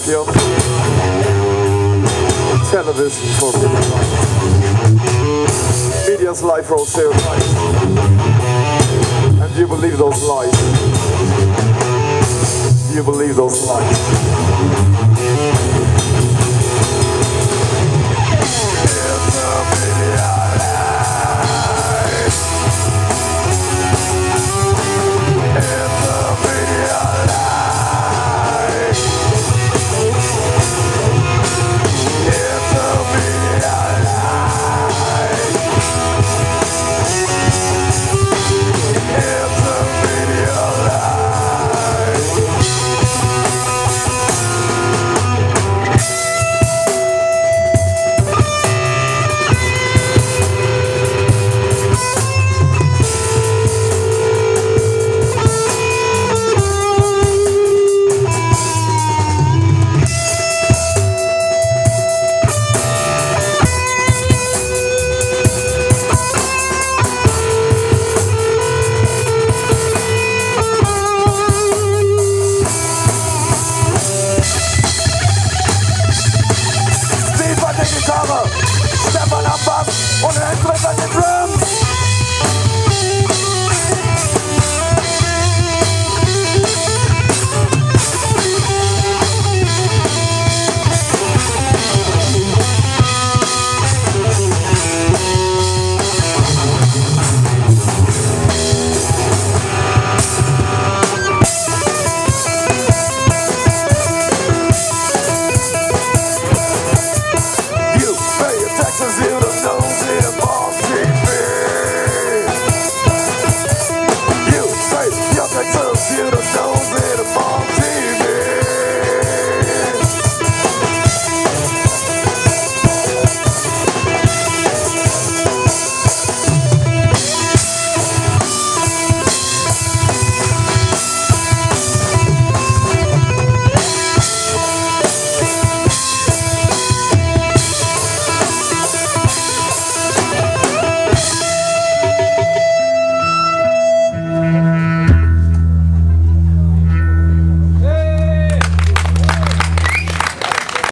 Tokyo television for Media's life for zero life. And do you believe those lies. Do You believe those lies. Steve an der Gitarre, Stefan